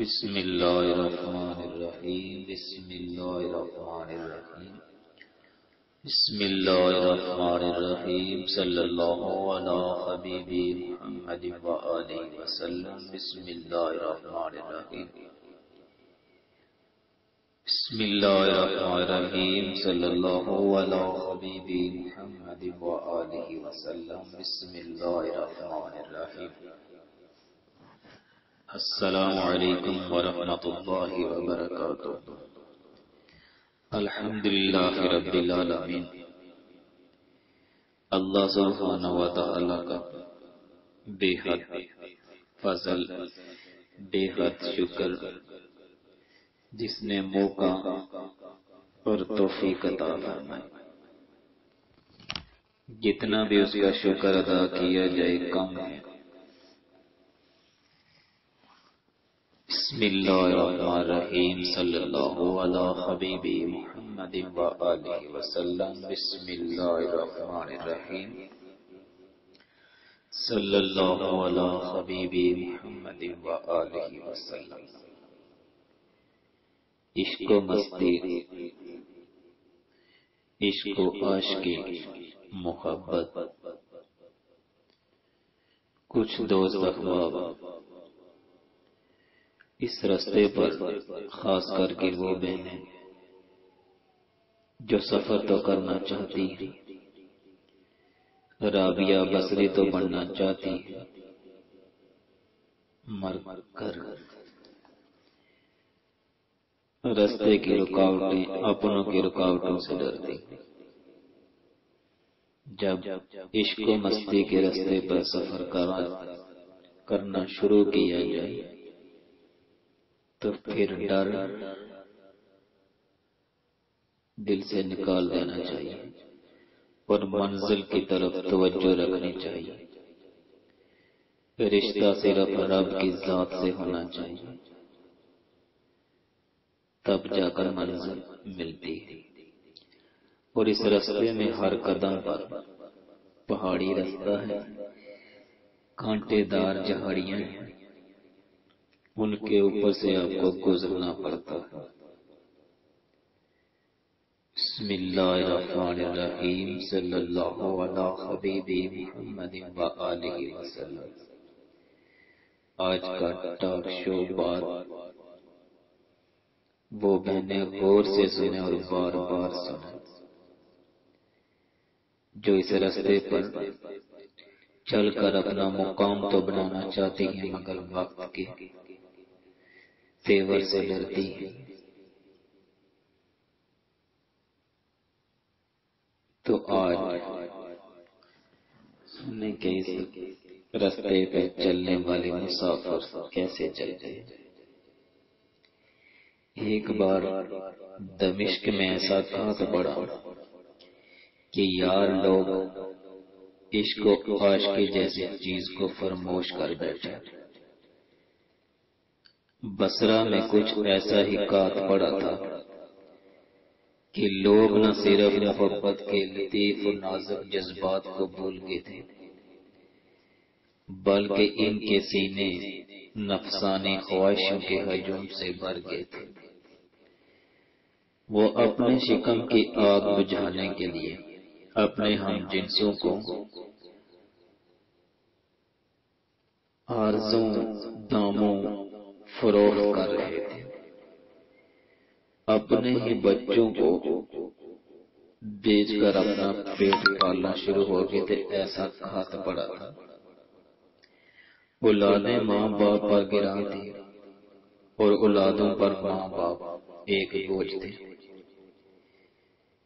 بسم الله الرحمن الرحيم. بسم الله الرحمن الرحيم. بسم الله الرحمن الرحيم. صلى الله على حبيبي محمد وآله وسلم. بسم الله الرحمن الرحيم. بسم الله الرحمن الرحيم. صلى الله على حبيبي محمد وآله وسلم. بسم الله الرحمن الرحيم. السلام علیکم ورحمۃ اللہ وبرکاتہ الحمد للہ رب العالمین اللہ سبحانہ و تعالی کا بے حد فضل بے حد شکر، جس نے موقع اور توفیق عطا فرمائی۔ جتنا بھی اس کا شکر ادا کیا جائے، کم ہے۔ بسم اللہ الرحمن الرحیم صلی اللہ علی حبیبی محمد و آلہ وسلم. بسم اللہ الرحمن الرحیم صلی اللہ علی حبیبی محمد و آلہ وسلم. عشق و مستی عشق و عاشقی محبت. کچھ دوست احباب. اس رستے پر، خاص کر کے وہ بہنیں جو سفر تو کرنا چاہتی ہیں۔ رابعہ بسری تو بننا چاہتی ہے مر مر کر۔ رستے کی رکاوٹیں اپنوں کی رکاوٹوں سے ڈرتی۔ جب عشق و مستی کے رستے پر سفر کرنا شروع کیا جائے تو پھر ڈر دل سے نکال دینا چاہیے اور منزل کی طرف توجہ رکھنی چاہیے۔ رشتہ صرف رب کی ذات سے ہونا چاہیے۔ تب جا کر منزل ملتی ہے۔ اور اس رستے میں ہر قدم پر پہاڑی رستہ ہے۔ کانٹے دار جہاڑیاں ہیں۔ ان کے اوپر سے آپ کو گزرنا پڑتا ہے۔ بسم اللہ الرحمن الرحیم، صلی اللہ علی حبیبی محمد و آلہ وسلم۔ آج کا ٹاک شو بات وہ بہنیں غور سے سنے اور بار بار سنے جو اس رستے پر چل کر اپنا مقام تو بنانا چاہتی ہیں، مگر وقت کے فیور سے ڈرتی ہے تو آج سننے کے اس رستے پہ چلنے والے مسافر کیسے چلتے ایک بار دمشق میں ایسا تھا تو بڑا کہ یار لوگ عشق و عاشقی جیسی چیز کو فرموش کر بیٹھے۔ بسرا میں کچھ ایسا ہی کات پڑا تھا کہ لوگ نہ صرف محبت کے لطیف و نازک جذبات کو بھول گئے تھے، بلکہ ان کے سینے نفسانی خواہشوں کے ہجوم سے بھر گئے تھے۔ وہ اپنے شکم کی آگ بجھانے کے لیے اپنے ہم جنسوں کو آرزوں، داموں فروغ کر رہے تھے۔ اپنے ہی بچوں کو بیچ کر اپنا پیٹ پالنا شروع ہو گئے تھے، ایسا ہاتھ پڑا تھا۔ اولادیں ماں باپ پر گرا تھی اور اولادوں پر ماں باپ ایک بوجھ تھے۔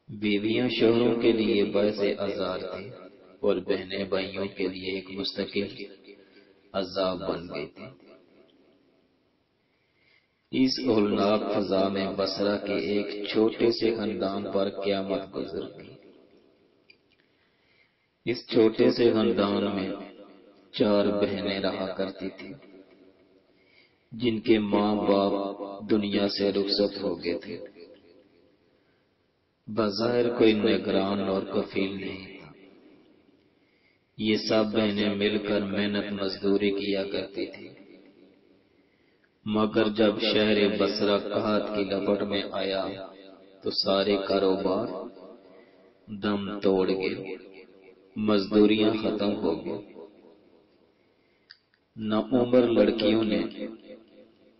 بیویاں شوہروں کے لیے باعث آزاد تھی اور بہنیں بھائیوں کے لیے ایک مستقل عذاب بن گئی تھی اس اولناک فضا میں بسرا کے ایک چھوٹے سے خاندان پر قیامت گزر گئی۔ اس چھوٹے سے خاندان میں چار بہنیں رہا کرتی تھی جن کے ماں باپ دنیا سے رخصت ہو گئے تھے۔ بظاہر کوئی نگران اور کفیل نہیں تھا۔ یہ سب بہنیں مل کر محنت مزدوری کیا کرتی تھی مگر جب شہر بسرا کہات کی لپٹ میں آیا تو سارے کاروبار دم توڑ گئے، مزدوریاں ختم ہو گئی نہ عمر لڑکیوں نے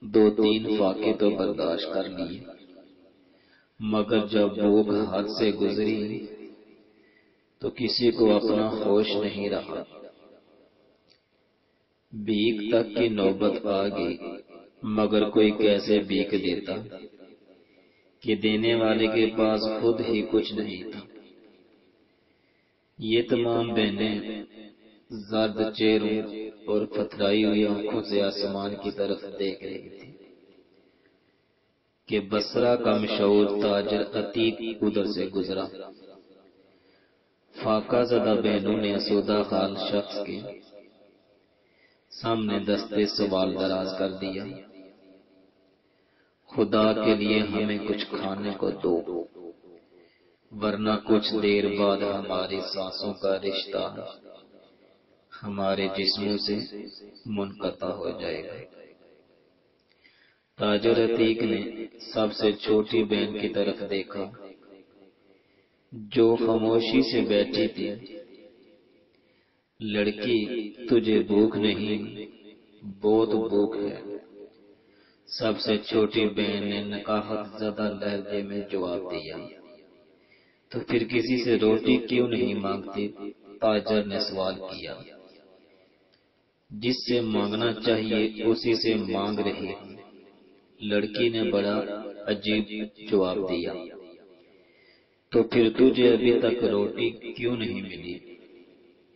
دو تین فاقے تو برداشت کر لیے، مگر جب بھوک ہاتھ سے گزری تو کسی کو اپنا ہوش نہیں رہا۔ بیک تک کی نوبت آ گئی۔ مگر کوئی کیسے بیک دیتا کہ دینے والے کے پاس خود ہی کچھ نہیں تھا۔ یہ تمام بہنیں زرد چہروں اور پتھرائی ہوئی آنکھوں سے آسمان کی طرف دیکھ رہی تھی کہ بسرا کا مشہور تاجر عتیق ادھر سے گزرا۔ فاقہ زدہ بہنوں نے اسودہ خال شخص کے سامنے دستے سوال دراز کر دیا۔ خدا کے لیے ہمیں کچھ کھانے کو دو۔ ورنہ کچھ دیر بعد ہماری سانسوں کا رشتہ ہمارے جسموں سے منقطع ہو جائے گا۔ تاجر عتیق نے سب سے چھوٹی بہن کی طرف دیکھا۔ جو خاموشی سے بیٹھی تھی۔ لڑکی، تجھے بھوک نہیں، بہت بھوک ہے۔ سب سے چھوٹی بہن نے نکاحت زدہ لہجے میں جواب دیا۔ تو پھر کسی سے روٹی کیوں نہیں مانگتی؟ تاجر نے سوال کیا۔ جس سے مانگنا چاہیے اسی سے مانگ رہی لڑکی نے بڑا عجیب جواب دیا۔ تو پھر تجھے ابھی تک روٹی کیوں نہیں ملی؟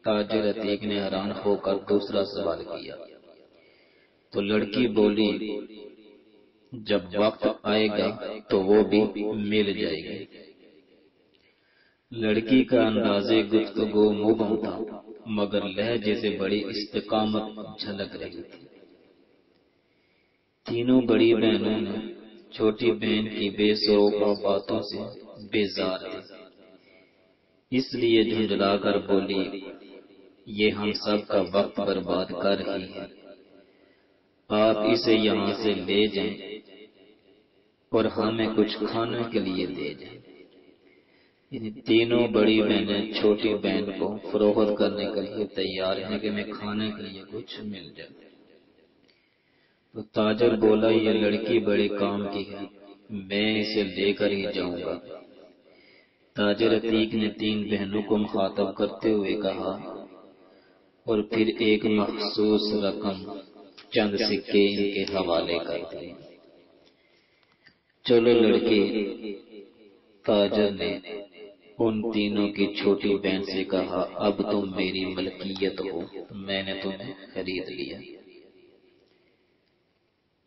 تاجر عتیق نے حیران ہو کر دوسرا سوال کیا۔ تو لڑکی بولی جب وقت آئے گا تو وہ بھی مل جائے گی۔ لڑکی کا انداز گفتگو مبم تھا مگر لہجے سے بڑی استقامت جھلک رہی تھی۔ تینوں بڑی بہنوں نے چھوٹی بہن کی بے سروپا باتوں سے بیزار تھی۔ اس لیے جھنجلا کر بولی یہ ہم سب کا وقت برباد کر رہی ہے۔ آپ اسے یہاں سے لے جائیں۔ اور ہمیں کچھ کھانے کے لیے دے جائیں یعنی تینوں بڑی بہنیں، چھوٹی بہن کو فروخت کرنے کے لیے تیار ہیں کہ میں کھانے کے لیے کچھ مل جائے۔ تو تاجر بولا، یہ لڑکی بڑے کام کی ہے، میں اسے لے کر ہی جاؤں گا۔ تاجر عتیق نے تین بہنوں کو مخاطب کرتے ہوئے کہا، اور پھر ایک مخصوص رقم چند سکے ان کے حوالے کر دیے چلو لڑکی تاجر نے ان تینوں کی چھوٹی بہن سے کہا، اب تم میری ملکیت ہو، میں نے تمہیں خرید لیا۔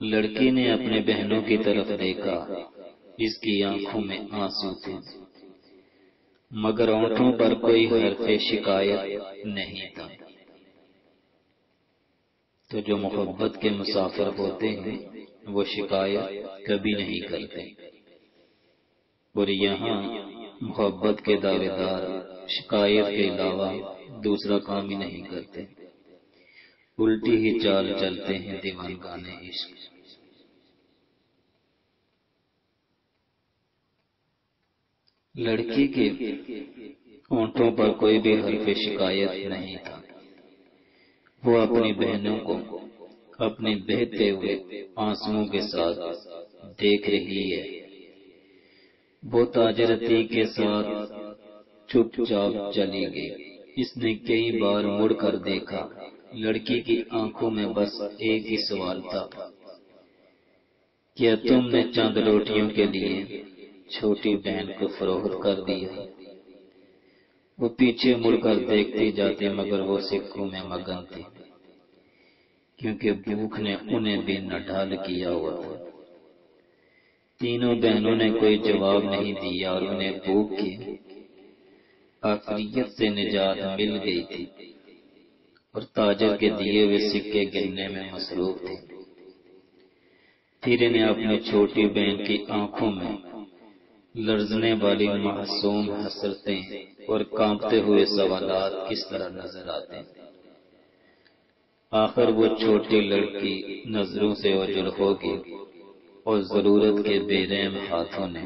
لڑکی نے اپنے بہنوں کی طرف دیکھا جس کی آنکھوں میں آنسو تھے۔ مگر اونٹوں پر کوئی حرف شکایت نہیں تھا۔ تو جو محبت کے مسافر ہوتے ہیں وہ شکایت کبھی نہیں کرتے۔ اور یہاں محبت کے دعوے دار شکایت کے علاوہ دوسرا کام ہی نہیں کرتے۔ الٹی ہی چال چلتے ہیں دیوان گانے عشق۔ لڑکی کے اونٹوں پر کوئی بھی حرف شکایت نہیں تھا۔ وہ اپنی بہنوں کو اپنے بہتے ہوئے آنسو کے ساتھ دیکھ رہی ہے۔ وہ تاجرتی کے ساتھ چپ چاپ چلی گئی۔ اس نے کئی بار مڑ کر دیکھا۔ لڑکی کی آنکھوں میں بس ایک ہی سوال تھا۔ کیا تم نے چند روٹیوں کے لیے چھوٹی بہن کو فروخت کر دیا وہ پیچھے مڑ کر دیکھتے جاتے مگر وہ سکھوں میں مگن تھی۔ کیونکہ بھوک نے انہیں بھی نہ کیا ہوا تھا۔ تینوں بہنوں نے کوئی جواب نہیں دیا اور انہیں بھوک کی۔ آخریت سے نجات مل گئی تھی اور تاجر کے دیے ہوئے سکے گرنے میں مصروف تھے۔ پھر انہیں اپنی چھوٹی بہن کی آنکھوں میں لرزنے والی معصوم حسرتیں اور کانپتے ہوئے سوالات کس طرح نظر آتے۔ آخر وہ چھوٹی لڑکی نظروں سے اوجل ہوگی اور ضرورت کے بے رحم ہاتھوں نے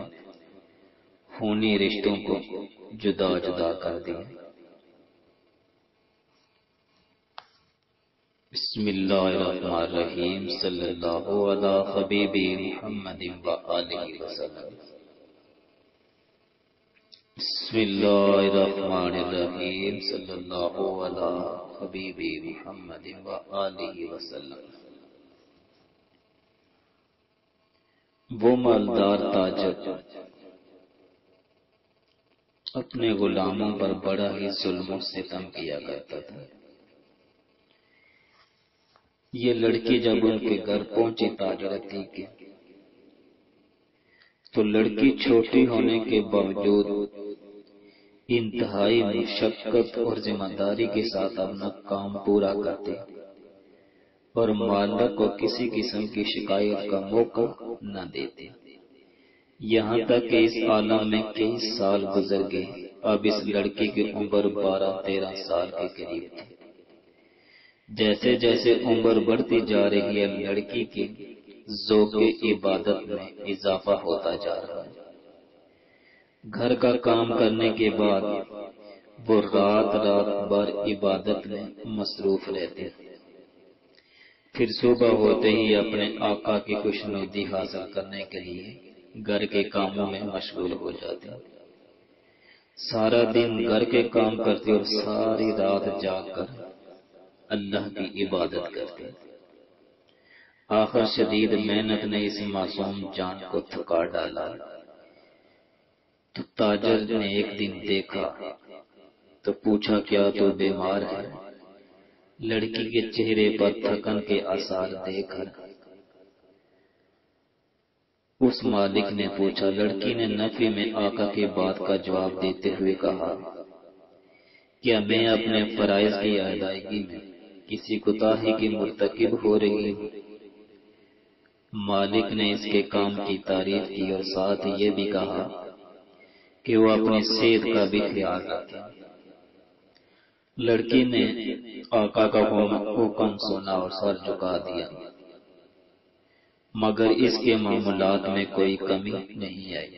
خونی رشتوں کو جدا جدا کر دیا۔ بسم اللہ الرحمن الرحیم، صلی اللہ علی حبیب محمد و آلہ وسلم۔ بسم اللہ الرحمن الرحیم، صلی اللہ علی حبیب محمد و آلہ وسلم۔ وہ مالدار تاجر اپنے غلاموں پر بڑا ہی ظلم و ستم کیا کرتا تھا۔ یہ لڑکی جب ان کے گھر پہنچی تاجرتی کے تو لڑکی چھوٹی ہونے کے باوجود انتہائی مشقت اور ذمہ داری کے ساتھ اپنا کام پورا کرتے۔ اور مالک کو کسی قسم کی شکایت کا موقع نہ دیتے۔ یہاں تک کہ اس عالم میں کئی سال گزر گئے۔ اب اس لڑکی کی عمر بارہ تیرہ سال کے قریب تھی۔ جیسے جیسے عمر بڑھتی جا رہی ہے، لڑکی کی ذوق عبادت میں اضافہ ہوتا جا رہا ہے۔ گھر کا کام کرنے کے بعد وہ رات رات بھر عبادت میں مصروف رہتے پھر صبح ہوتے ہی اپنے آقا کی خوشنودی حاصل کرنے کے لیے گھر کے کاموں میں مشغول ہو جاتے سارا دن گھر کے کام کرتے اور ساری رات جاگ کر اللہ کی عبادت کرتے آخر شدید محنت نے اس معصوم جان کو تھکا ڈالا۔ تو تاجر نے ایک دن دیکھا تو پوچھا کیا تو بیمار ہے؟ لڑکی کے چہرے پر تھکن کے آثار دیکھ کر اس مالک نے پوچھا لڑکی نے نفی میں آقا کی بات کا جواب دیتے ہوئے کہا کیا میں اپنے فرائض کی ادائیگی میں کسی کوتاہی کی مرتکب ہو رہی ہو مالک نے اس کے کام کی تعریف کی اور ساتھ یہ بھی کہا کہ وہ اپنی صحت کا بھی خیال رکھے۔ لڑکی نے آقا کا حکم سنا اور سر جھکا دیا۔ مگر اس کے معاملات میں کوئی کمی نہیں آئی۔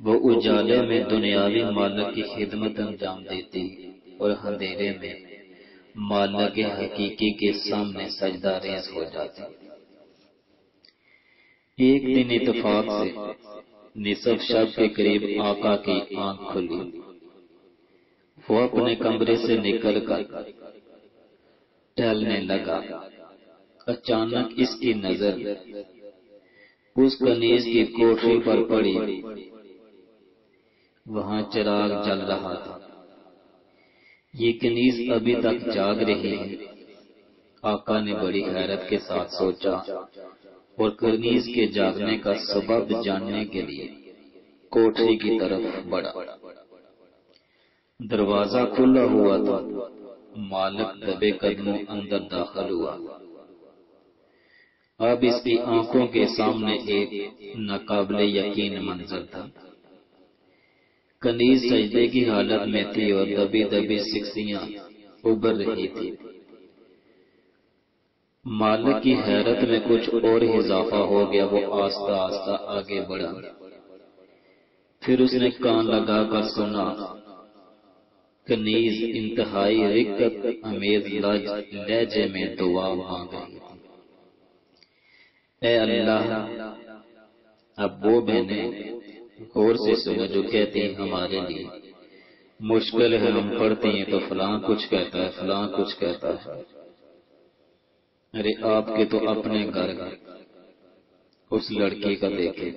وہ اجالے میں دنیاوی مالک کی خدمت انجام دیتی اور اندھیرے میں مالک حقیقی کے سامنے سجدہ ریز ہو جاتے ایک دن اتفاق سے نصف شب کے قریب آقا کی آنکھ کھلی۔ وہ اپنے کمرے سے نکل کر ٹہلنے لگا۔ اچانک اس کی نظر اس کنیز کی کوٹری پر پڑی۔ وہاں چراغ جل رہا تھا۔ یہ کنیز ابھی تک جاگ رہی ہے۔ آقا نے بڑی حیرت کے ساتھ سوچا۔ اور کنیز کے جاگنے کا سبب جاننے کے لیے کوٹری کی طرف بڑھا۔ دروازہ کھلا ہوا تھا۔ مالک دبے قدموں اندر داخل ہوا۔ اب اس کی آنکھوں کے سامنے ایک ناقابل یقین منظر تھا۔ کنیز سجدے کی حالت میں تھی اور دبی دبی سکسیاں ابھر رہی تھی مالک کی حیرت میں کچھ اور اضافہ ہو گیا، وہ آستہ آستہ آگے بڑھا۔ پھر اس نے کان لگا کر سنا کنیز انتہائی رکت امیز لہجے میں دعا مانگ اے اللہ، اب وہ بہنیں غور سے سنو جو کہتے ہیں ہمارے لیے۔ مشکل ہے، ہم پڑھتے ہیں تو فلاں کچھ کہتا ہے، فلاں کچھ کہتا ہے۔ ارے آپ کے تو اپنے گھر اس لڑکی کا دیکھے۔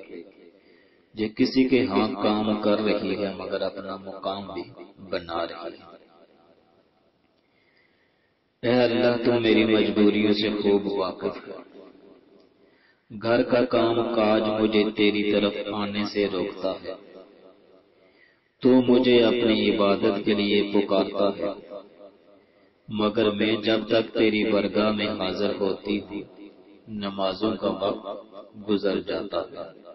جو کسی کے ہاں کام کر رہی ہے مگر اپنا مقام بھی بنا رہی ہے۔ اے اللہ، تو میری مجبوریوں سے خوب واقف ہے۔ گھر کا کام کاج مجھے تیری طرف آنے سے روکتا ہے۔ تو مجھے اپنی عبادت کے لیے پکارتا ہے۔ مگر میں جب تک تیری برگاہ میں حاضر ہوتی ہوں، نمازوں کا وقت گزر جاتا ہے۔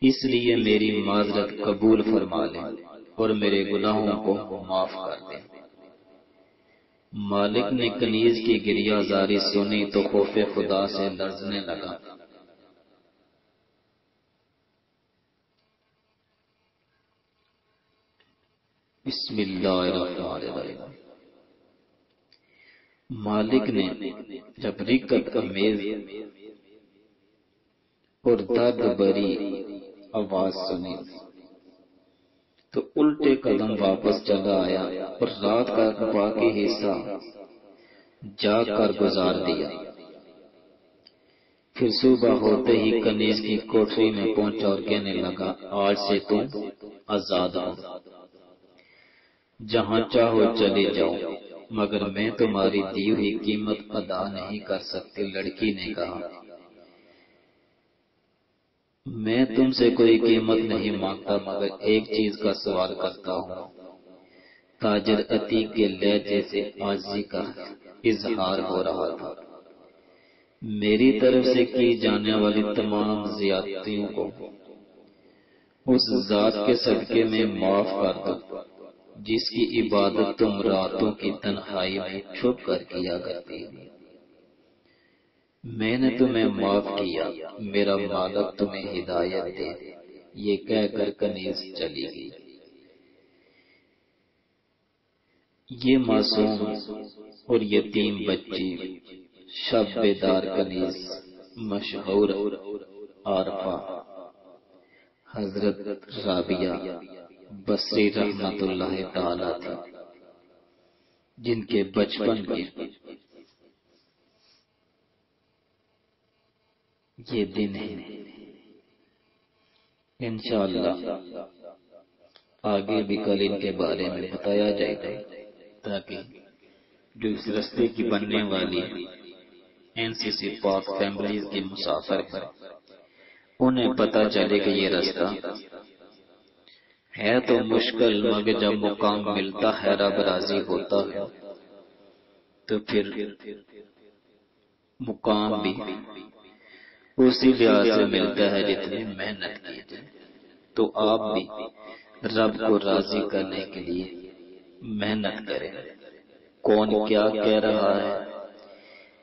اس لیے میری معذرت قبول فرما لیں اور میرے گناہوں کو معاف کر دیں مالک نے کنیز کی گریا زاری سنی تو خوف خدا سے لرزنے لگا۔ بسم اللہ الرحمن الرحیم۔ مالک نے جب رکت امیز اور درد بری آواز سنی تو الٹے قدم واپس چلا آیا اور رات کا باقی حصہ جا کر گزار دیا۔ پھر صبح ہوتے ہی کنیز کی کوٹری میں پہنچا اور کہنے لگا، آج سے تم آزاد ہو۔ جہاں چاہو چلے جاؤ۔ مگر میں تمہاری دی ہوئی قیمت ادا نہیں کر سکتی، لڑکی نے کہا۔ میں تم سے کوئی قیمت نہیں مانگتا، مگر ایک چیز کا سوال کرتا ہوں۔ تاجر عتیق کے لہجے سے آجی کا اظہار ہو رہا تھا۔ میری طرف سے کی جانے والی تمام زیادتیوں کو اس ذات کے صدقے میں معاف کر دو۔ جس کی عبادت تم راتوں کی تنہائی میں چھپ کر کیا کرتی میں نے تمہیں معاف کیا، میرا مالک تمہیں ہدایت دے۔ یہ کہہ کر کنیز چلی گئی۔ یہ معصوم اور یتیم بچی شب بیدار کنیز، مشہور عارفہ، حضرت رابعہ۔ بصری رحمت اللہ تعالی تھا، جن کے بچپن کے یہ دن ہے انشاءاللہ، آگے بھی کل ان کے بارے میں بتایا جائے گا، تاکہ جو اس رستے کی بننے والی این سی سی پاک فیملیز کے مسافر ہیں، انہیں پتا چلے کہ یہ رستہ ہے تو مشکل، مگر جب مقام ملتا ہے، رب راضی ہوتا ہے۔ تو پھر مقام بھی اسی لحاظ سے ملتا ہے جتنی محنت کی جائے۔ تو آپ بھی رب کو راضی کرنے کے لیے محنت کریں۔ کون کیا کہہ رہا ہے؟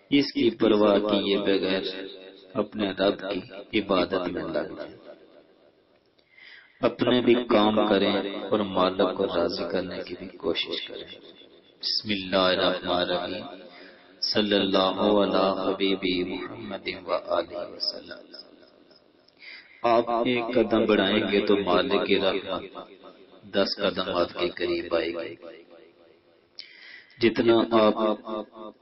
اس کی پرواہ کیے بغیر اپنے رب کی عبادت میں لگ جائے۔ اپنے بھی کام کریں اور مالک کو راضی کرنے کی بھی کوشش کریں۔ بسم اللہ الرحمن الرحیم۔ صلی اللہ علیہ حبیبی محمد و آلہ وسلم۔ آپ ایک قدم بڑھائیں گے تو مالک کی رحمت دس قدم آپ کے قریب آئے گی۔ جتنا آپ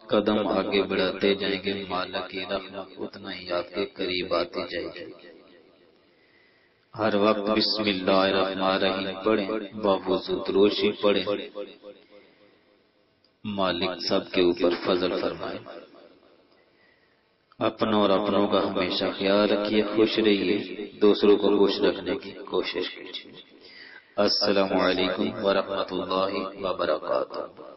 قدم آگے بڑھاتے جائیں گے، مالک کی رحمت اتنا ہی آپ کے قریب آتی جائے گی۔ ہر وقت بسم اللہ الرحمن الرحیم پڑھیں، باوضو دروشی پڑھیں۔ مالک سب کے اوپر فضل فرمائے۔ اپنوں اور اپنوں کا ہمیشہ خیال رکھیے، خوش رہیے، دوسروں کو خوش رکھنے کی کوشش کیجیے۔ السلام علیکم ورحمۃ اللہ وبرکاتہ۔